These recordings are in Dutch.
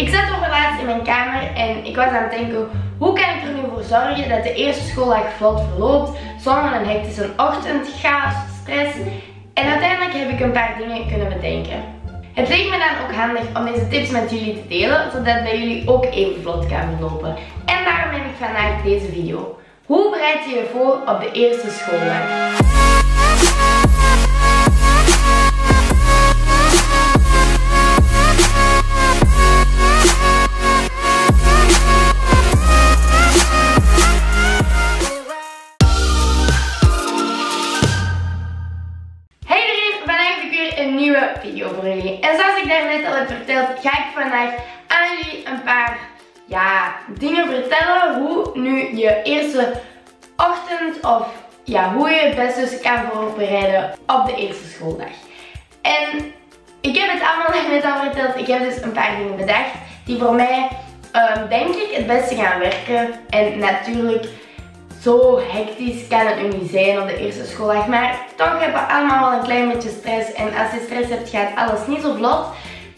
Ik zat over laatst in mijn kamer en ik was aan het denken, hoe kan ik er nu voor zorgen dat de eerste schooldag vlot verloopt, zonder een hectische ochtend, chaos, stress. En uiteindelijk heb ik een paar dingen kunnen bedenken. Het leek me dan ook handig om deze tips met jullie te delen, zodat bij jullie ook even vlot kan verlopen. En daarom heb ik vandaag deze video. Hoe bereid je je voor op de eerste schooldag? En zoals ik daarnet al heb verteld, ga ik vandaag aan jullie een paar ja, dingen vertellen. Hoe nu je eerste ochtend of ja, hoe je het best dus kan voorbereiden op de eerste schooldag. En ik heb het allemaal net al verteld. Ik heb dus een paar dingen bedacht die voor mij, um, denk ik, het beste gaan werken. En natuurlijk zo hectisch kan het nu niet zijn op de eerste schooldag. Maar toch hebben we allemaal wel een klein beetje stress. En als je stress hebt, gaat alles niet zo vlot.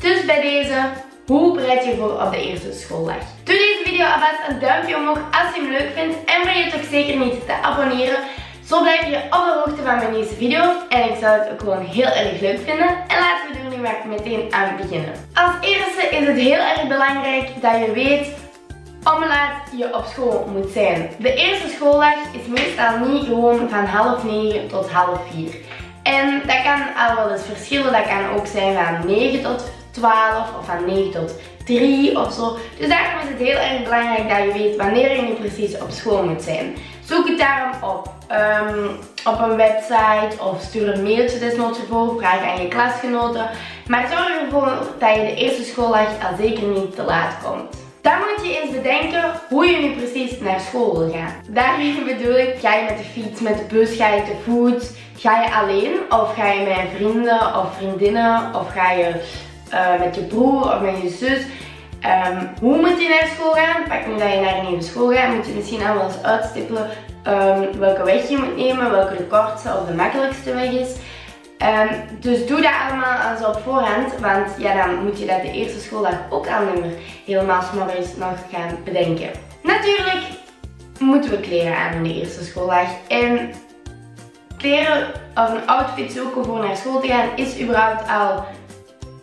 Dus bij deze, hoe bereid je voor op de eerste schooldag? Doe deze video alvast een duimpje omhoog als je hem leuk vindt. En vergeet ook zeker niet te abonneren. Zo blijf je op de hoogte van mijn nieuwste video's. En ik zou het ook gewoon heel erg leuk vinden. En laten we er nu maar meteen aan beginnen. Als eerste is het heel erg belangrijk dat je weet om laat je op school moet zijn. De eerste schooldag is meestal niet gewoon van half negen tot half vier. En dat kan al wel eens verschillen. Dat kan ook zijn van 9 tot 12 of van 9 tot 3 of zo. Dus daarom is het heel erg belangrijk dat je weet wanneer je nu precies op school moet zijn. Zoek het daarom op. Um, op een website of stuur een mailtje desnoods ervoor. Vraag aan je klasgenoten. Maar zorg ervoor dat je de eerste schooldag al zeker niet te laat komt. Dan moet je eens bedenken hoe je nu precies naar school wil gaan. Daarmee bedoel ik, ga je met de fiets, met de bus, ga je te voet, ga je alleen of ga je met vrienden of vriendinnen of ga je uh, met je broer of met je zus. Um, hoe moet je naar school gaan? Pak nu dat je naar een nieuwe school gaat, moet je misschien al wel eens uitstippelen um, welke weg je moet nemen, welke de kortste of de makkelijkste weg is. Um, dus doe dat allemaal als op voorhand, want ja, dan moet je dat de eerste schooldag ook al niet meer helemaal s'morgens nog gaan bedenken. Natuurlijk moeten we kleren aan de eerste schooldag. En kleren of een outfit zoeken voor naar school te gaan is überhaupt al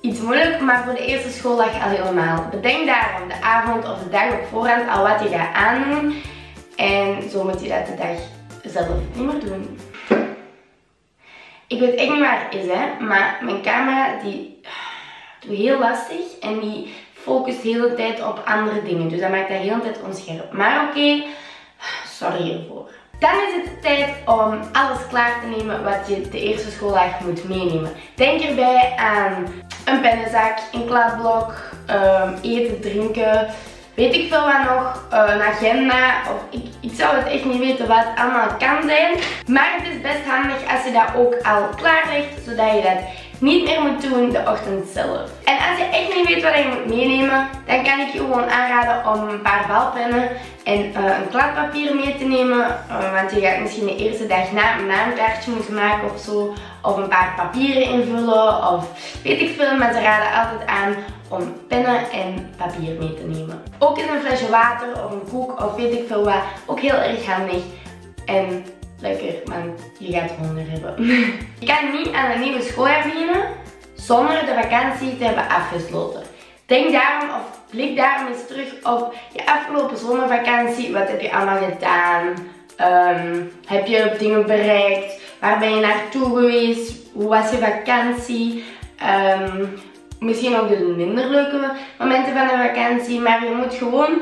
iets moeilijk, maar voor de eerste schooldag al helemaal. Bedenk daarom de avond of de dag op voorhand al wat je gaat aandoen. En zo moet je dat de dag zelf niet meer doen. Ik weet echt niet waar het is, hè. Maar mijn camera, die doet heel lastig. En die focust de hele tijd op andere dingen. Dus dat maakt dat de hele tijd onscherp. Maar oké, sorry hiervoor. Dan is het tijd om alles klaar te nemen wat je de eerste schooldag moet meenemen. Denk erbij aan een pennenzak, een kladblok, um, eten, drinken, weet ik veel wat nog, uh, een agenda. Of ik, ik zou het echt niet weten wat allemaal kan zijn. Maar het is best handig als je dat ook al klaar legt, zodat je dat niet meer moet doen de ochtend zelf. En als je echt niet weet wat je moet meenemen, dan kan ik je gewoon aanraden om een paar balpennen en uh, een kladpapier mee te nemen. Uh, want je gaat misschien de eerste dag na een naamkaartje moeten maken of zo. Of een paar papieren invullen of weet ik veel. Maar ze raden altijd aan om pennen en papier mee te nemen. Ook is een flesje water of een koek of weet ik veel wat ook heel erg handig. En lekker, want je gaat honger hebben. je kan niet aan een nieuwe schooljaar beginnen zonder de vakantie te hebben afgesloten. Denk daarom of blik daarom eens terug op je afgelopen zomervakantie. Wat heb je allemaal gedaan? Um, heb je dingen bereikt? Waar ben je naartoe geweest? Hoe was je vakantie? Um, misschien ook de minder leuke momenten van de vakantie. Maar je moet gewoon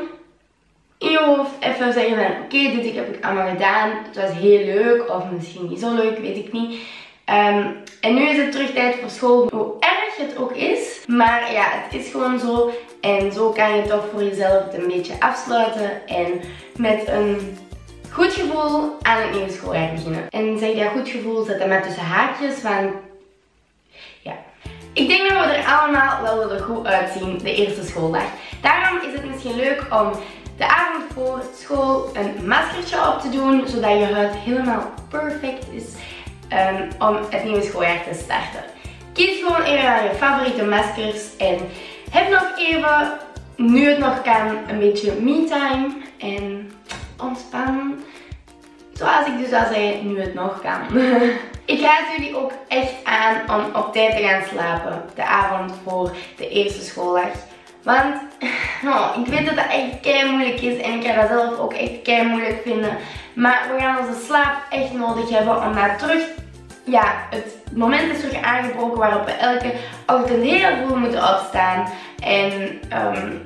in je hoofd even zeggen van oké, dit heb ik allemaal gedaan. Het was heel leuk of misschien niet zo leuk, weet ik niet. Um, en nu is het terug tijd voor school, hoe erg het ook is. Maar ja, het is gewoon zo. En zo kan je toch voor jezelf het een beetje afsluiten. En met een goed gevoel aan het nieuwe schooljaar beginnen. En zeg dat goed gevoel, zet dat maar tussen haakjes. Want ik denk dat we er allemaal wel willen goed uitzien de eerste schooldag. Daarom is het misschien leuk om de avond voor school een maskertje op te doen, zodat je huid helemaal perfect is um, om het nieuwe schooljaar te starten. Kies gewoon even naar je favoriete maskers en heb nog even nu het nog kan, een beetje me-time en ontspannen. Zoals ik dus al zei, nu het nog kan. ik raad jullie ook echt aan om op tijd te gaan slapen. De avond voor de eerste schooldag. Want oh, ik weet dat dat echt kei moeilijk is en ik ga dat zelf ook echt kei moeilijk vinden. Maar we gaan onze slaap echt nodig hebben om naar terug, ja, het moment is terug aangebroken waarop we elke ochtend heel vroeg moeten opstaan. En um,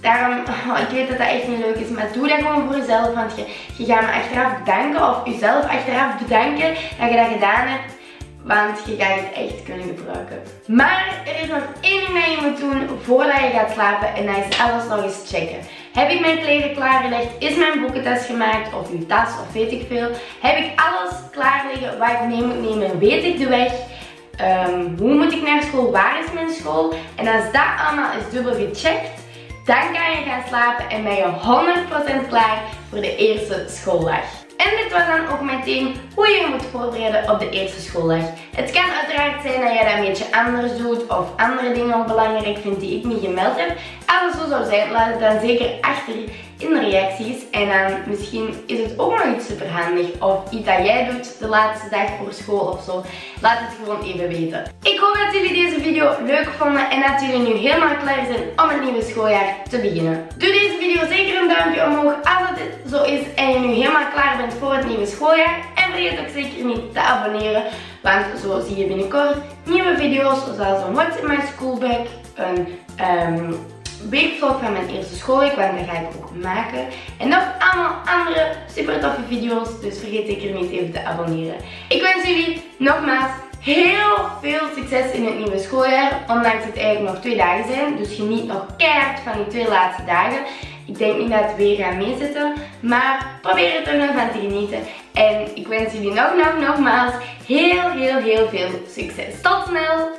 Daarom, ik weet dat dat echt niet leuk is, maar doe dat gewoon voor jezelf. Want je, je gaat me achteraf bedanken of jezelf achteraf bedanken dat je dat gedaan hebt. Want je gaat het echt kunnen gebruiken. Maar er is nog één ding dat je moet doen voordat je gaat slapen. En dat is alles nog eens checken. Heb ik mijn kleren klaargelegd? Is mijn boekentas gemaakt? Of uw tas? Of weet ik veel. Heb ik alles klaar liggen waar ik mee moet nemen? Weet ik de weg? Um, hoe moet ik naar school? Waar is mijn school? En als dat allemaal is dubbel gecheckt dan kan je gaan slapen en ben je 100% klaar voor de eerste schooldag. En dit was dan ook meteen hoe je moet voorbereiden op de eerste schooldag. Het kan uiteraard zijn dat je dat een beetje anders doet of andere dingen belangrijk vindt die ik niet gemeld heb. Als het zo zou zijn, laat het dan zeker achter in de reacties. En dan misschien is het ook nog iets superhandig of iets dat jij doet de laatste dag voor school of zo. Laat het gewoon even weten. Ik hoop dat jullie deze video leuk vonden en dat jullie nu helemaal klaar zijn om het nieuwe schooljaar te beginnen. Doe deze video zeker een duimpje omhoog als het zo is en je nu helemaal klaar bent voor het nieuwe schooljaar. En vergeet ook zeker niet te abonneren, want zo zie je binnenkort nieuwe video's zoals een What's in my school bag, een um, weekvlog van mijn eerste schoolweek, want dat ga ik ook maken. En nog allemaal andere super toffe video's, dus vergeet zeker niet even te abonneren. Ik wens jullie nogmaals heel veel succes in het nieuwe schooljaar, ondanks het eigenlijk nog twee dagen zijn. Dus geniet nog keihard van die twee laatste dagen. Ik denk niet dat het weer gaat meezitten, maar probeer er toch nog van te genieten. En ik wens jullie nog, nog, nogmaals heel, heel, heel veel succes. Tot snel!